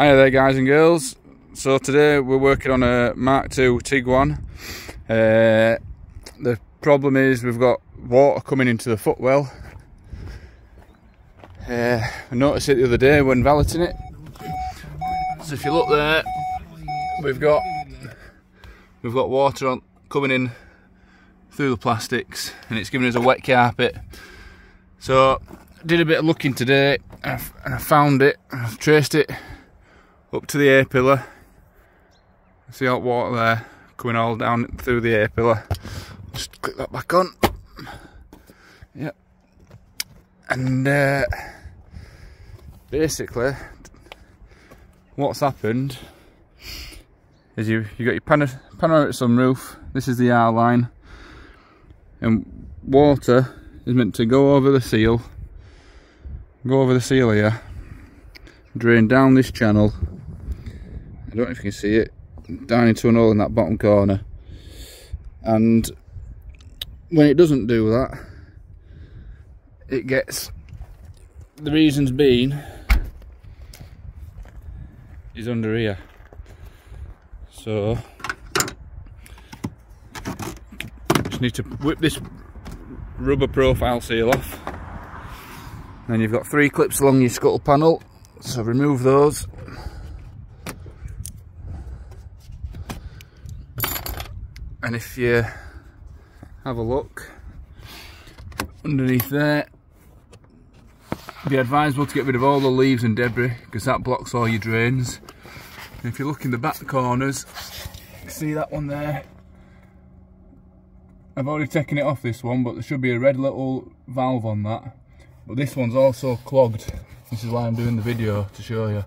Hi there guys and girls. So today we're working on a Mark II Tiguan. Uh, the problem is we've got water coming into the footwell. Uh, I noticed it the other day when valeting it. So if you look there, we've got we've got water on coming in through the plastics and it's giving us a wet carpet. So did a bit of looking today and I found it, I've traced it up to the A pillar. See hot water there coming all down through the A pillar. Just click that back on. Yep. And uh, basically, what's happened is you you got your panor panoramic sunroof. This is the R line, and water is meant to go over the seal, go over the seal here, drain down this channel I don't know if you can see it, down into an hole in that bottom corner. And when it doesn't do that, it gets, the reasons being, is under here. So, just need to whip this rubber profile seal off. Then you've got three clips along your scuttle panel, so remove those and if you have a look underneath there be advisable to get rid of all the leaves and debris because that blocks all your drains. And if you look in the back corners see that one there? I've already taken it off this one but there should be a red little valve on that. But this one's also clogged. This is why I'm doing the video to show you.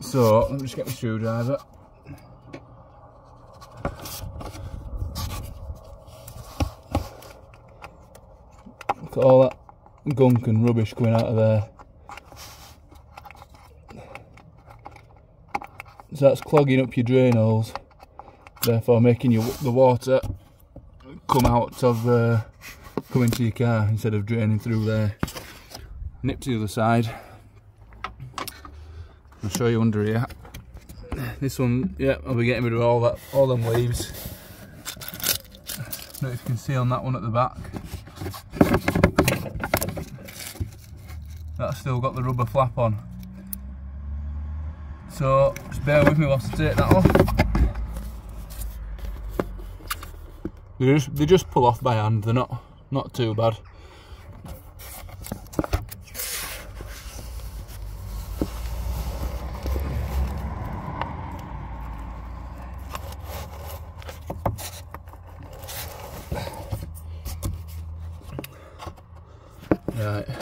So let me just get my screwdriver At all that gunk and rubbish coming out of there. So that's clogging up your drain holes, therefore making your, the water come out of, uh, come into your car instead of draining through there. Nip to the other side. I'll show you under here. This one, yeah, I'll be getting rid of all that, all them leaves. Not if you can see on that one at the back. That's still got the rubber flap on. So just bear with me whilst I take that off. They just, they just pull off by hand, they're not, not too bad. Right.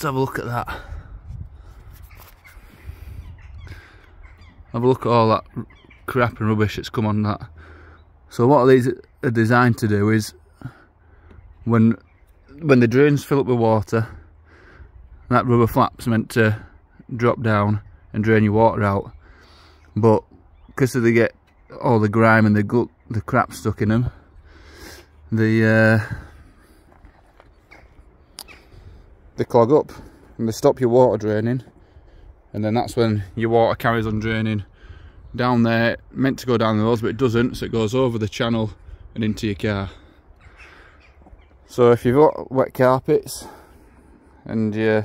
Let's have a look at that. Have a look at all that crap and rubbish that's come on that. So what these are designed to do is when when the drains fill up with water, that rubber flap's meant to drop down and drain your water out. But because they get all the grime and the the crap stuck in them, the uh, they clog up and they stop your water draining. And then that's when your water carries on draining down there meant to go down the hose but it doesn't so it goes over the channel and into your car. So if you've got wet carpets and you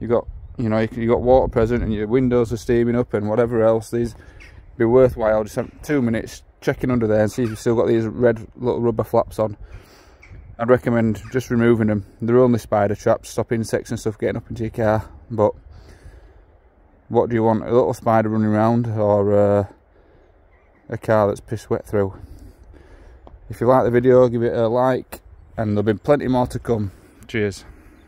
you got you know you got water present and your windows are steaming up and whatever else these be worthwhile. Just have two minutes checking under there and see if you've still got these red little rubber flaps on I'd recommend just removing them. They're only spider traps, stop insects and stuff getting up into your car. But what do you want? A little spider running around or uh, a car that's piss wet through? If you like the video, give it a like and there'll be plenty more to come. Cheers.